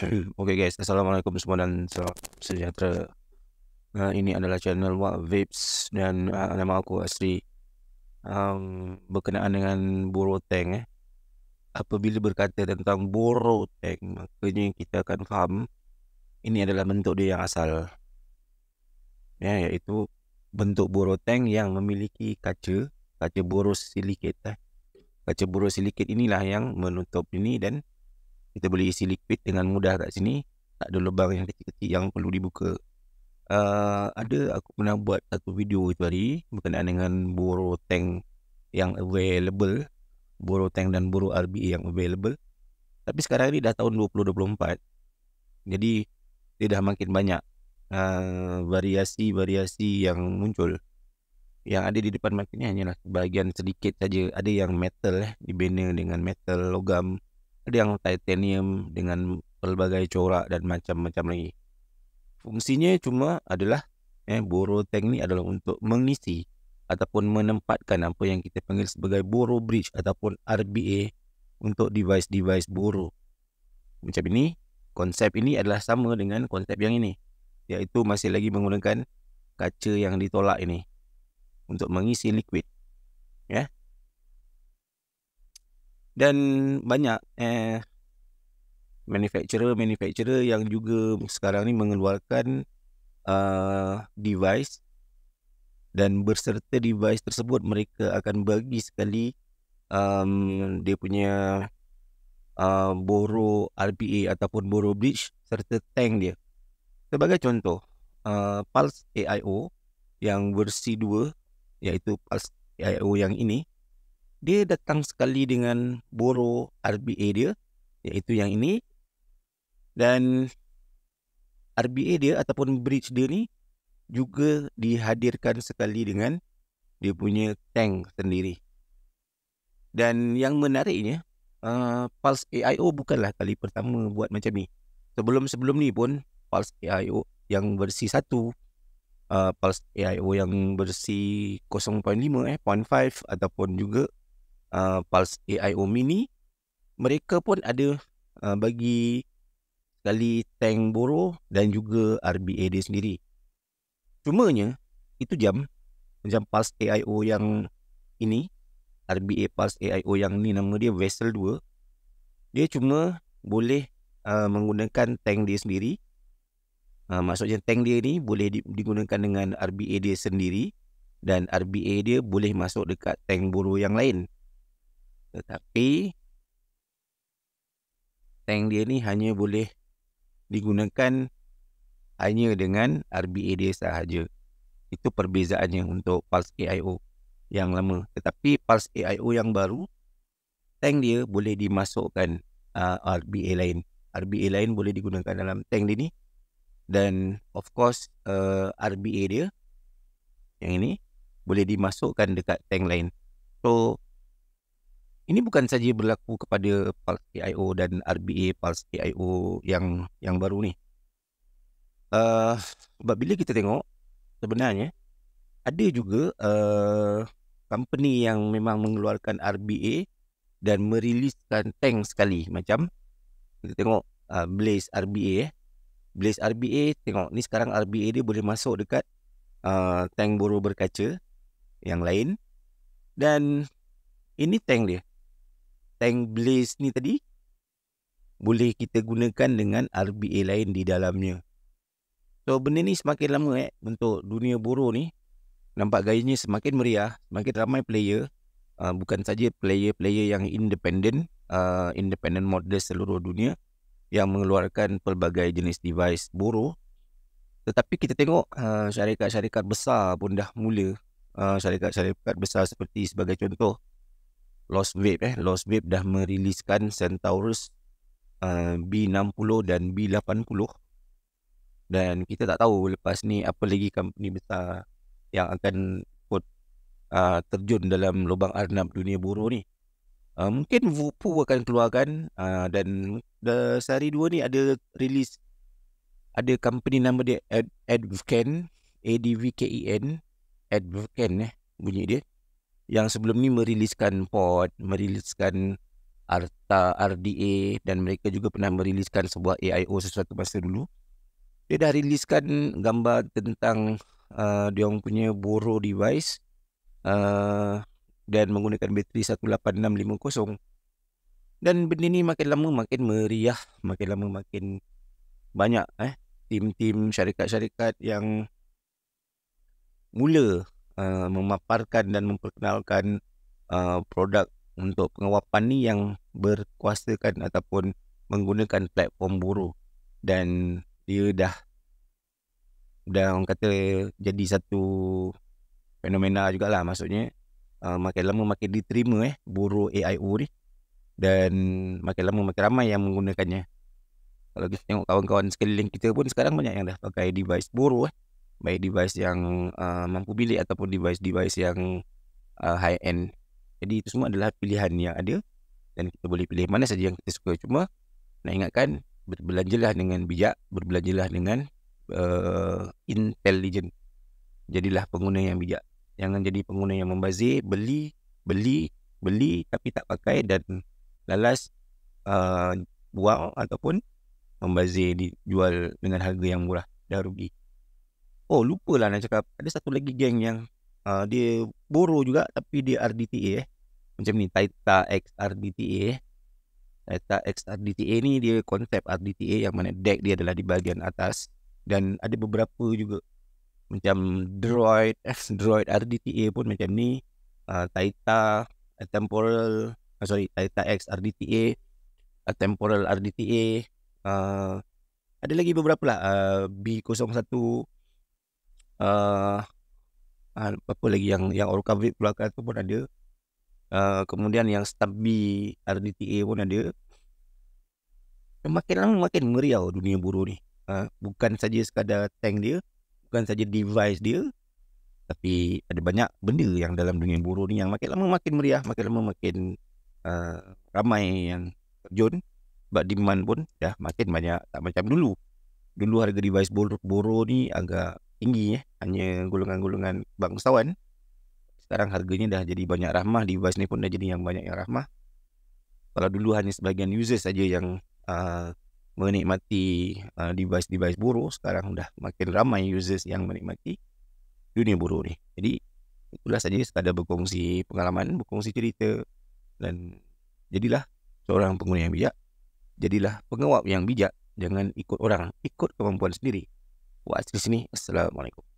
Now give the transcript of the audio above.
Okay guys, Assalamualaikum semua dan salam sejahtera. Uh, ini adalah channel Wak Vapes dan uh, nama aku Asri. Um, berkenaan dengan boro tank eh. Apabila berkata tentang boro tank, maknanya kita akan faham ini adalah bentuk dia yang asal. Ya, iaitu bentuk boro tank yang memiliki kaca, kaca borosilikat eh. Kaca borosilikat inilah yang menutup ini dan kita boleh isi liquid dengan mudah kat sini. Tak ada lubang yang kecil-kecil yang perlu dibuka. Uh, ada aku pernah buat satu video itu hari berkenaan dengan boro tank yang available. Boro tank dan boro RBA yang available. Tapi sekarang ni dah tahun 2024 jadi dia dah makin banyak uh, variasi-variasi yang muncul. Yang ada di depan mata ni hanyalah bahagian sedikit saja. Ada yang metal eh dibina dengan metal logam ada yang titanium dengan pelbagai corak dan macam-macam lagi. Fungsinya cuma adalah eh, boro tank ni adalah untuk mengisi ataupun menempatkan apa yang kita panggil sebagai boro bridge ataupun RBA untuk device-device boro. Macam ini, konsep ini adalah sama dengan konsep yang ini. Iaitu masih lagi menggunakan kaca yang ditolak ini untuk mengisi liquid. Ya. Dan banyak eh manufacturer-manufacturer yang juga sekarang ni mengeluarkan uh, device dan berserta device tersebut mereka akan bagi sekali um, dia punya uh, boro RPA ataupun boro bridge serta tank dia. Sebagai contoh, uh, Pulse AIO yang versi 2 iaitu Pulse AIO yang ini dia datang sekali dengan boro RBA dia iaitu yang ini. Dan RBA dia ataupun bridge dia ni juga dihadirkan sekali dengan dia punya tank sendiri. Dan yang menariknya uh, Pulse AIO bukanlah kali pertama buat macam ni. Sebelum-sebelum ni pun Pulse AIO yang versi 1 uh, Pulse AIO yang versi 0.5 eh 0.5 ataupun juga uh, Pulse AIO Mini mereka pun ada uh, bagi sekali tank boro dan juga RBA dia sendiri. Cumanya itu jam jam Pulse AIO yang ini RBA Pulse AIO yang ni nama dia Vessel 2 dia cuma boleh uh, menggunakan tank dia sendiri. Uh, maksudnya tank dia ni boleh digunakan dengan RBA dia sendiri dan RBA dia boleh masuk dekat tank boro yang lain tetapi tank dia ni hanya boleh digunakan hanya dengan RBA dia sahaja. Itu perbezaannya untuk Pulse AIO yang lama. Tetapi Pulse AIO yang baru, tank dia boleh dimasukkan uh, RBA lain. RBA lain boleh digunakan dalam tank dia ni. Dan of course uh, RBA dia yang ini boleh dimasukkan dekat tank lain. So ini bukan saja berlaku kepada Pulse AIO dan RBA Pulse AIO yang yang baru ni. Uh, bila kita tengok sebenarnya ada juga uh, company yang memang mengeluarkan RBA dan meriliskan tank sekali macam kita tengok uh, Blaze RBA eh. Blaze RBA tengok ni sekarang RBA dia boleh masuk dekat uh, tank boro berkaca yang lain dan ini tank dia tank blaze ni tadi boleh kita gunakan dengan RBA lain di dalamnya. So benda ni semakin lama eh untuk dunia boro ni nampak gayanya semakin meriah, semakin ramai player uh, bukan saja player-player yang independent, uh, independent model seluruh dunia yang mengeluarkan pelbagai jenis device boro tetapi kita tengok uh, syarikat-syarikat besar pun dah mula uh, syarikat-syarikat besar seperti sebagai contoh Lost Vape eh. Lost Vape dah meriliskan Centaurus uh, B60 dan B80 dan kita tak tahu lepas ni apa lagi company besar yang akan put uh, terjun dalam lubang arnab dunia buru ni. Uh, mungkin Vupu akan keluarkan uh, dan the sehari dua ni ada release ada company nama dia Ad Advken A-D-V-K-E-N Advken eh bunyi dia yang sebelum ni meriliskan pod, meriliskan Arta RDA dan mereka juga pernah meriliskan sebuah AIO sesuatu masa dulu. Dia dah riliskan gambar tentang uh, dia orang punya Boro device uh, dan menggunakan bateri 18650. Dan benda ni makin lama makin meriah, makin lama makin banyak eh tim-tim syarikat-syarikat yang mula uh, memaparkan dan memperkenalkan uh, produk untuk pengawapan ni yang berkuasakan ataupun menggunakan platform buruh. Dan dia dah dah orang kata jadi satu fenomena jugalah maksudnya uh, makin lama makin diterima eh buruh AIO ni. Dan makin lama makin ramai yang menggunakannya. Kalau kita tengok kawan-kawan sekeliling kita pun sekarang banyak yang dah pakai device buruh eh baik device yang uh, mampu bilik ataupun device-device yang uh, high end jadi itu semua adalah pilihan yang ada dan kita boleh pilih mana saja yang kita suka. Cuma nak ingatkan berbelanjalah dengan bijak, berbelanjalah dengan uh, intelligent. Jadilah pengguna yang bijak. Jangan jadi pengguna yang membazir, beli, beli, beli tapi tak pakai dan lalas uh, buang ataupun membazir dijual dengan harga yang murah. Dah rugi. Oh, lupalah nak cakap. Ada satu lagi geng yang uh, dia boro juga tapi dia RDTA eh. Macam ni Taita X RDTA eh. Taita X RDTA ni dia konsep RDTA yang mana deck dia adalah di bahagian atas dan ada beberapa juga macam Droid eh, Droid RDTA pun macam ni uh, Taita Temporal uh, sorry Taita X RDTA uh, Temporal RDTA uh, ada lagi beberapa lah uh, B01 uh, apa lagi yang yang Orca Vape keluarkan tu pun ada. Uh, kemudian yang Stubby RDTA pun ada. Makin lama makin meriah dunia buruh ni. Uh, bukan saja sekadar tank dia, bukan saja device dia, tapi ada banyak benda yang dalam dunia buruh ni yang makin lama makin meriah, makin lama makin uh, ramai yang terjun. Sebab demand pun dah makin banyak, tak macam dulu. Dulu harga device buruh ni agak tinggi eh. Hanya golongan-golongan bangsawan. Sekarang harganya dah jadi banyak rahmah. Device ni pun dah jadi yang banyak yang rahmah. Kalau dulu hanya sebagian user saja yang uh, menikmati uh, device-device buruh sekarang dah makin ramai users yang menikmati dunia buruh ni. Jadi itulah saja sekadar berkongsi pengalaman berkongsi cerita dan jadilah seorang pengguna yang bijak. Jadilah pengawal yang bijak. Jangan ikut orang ikut kemampuan sendiri Buat di sini. Assalamualaikum.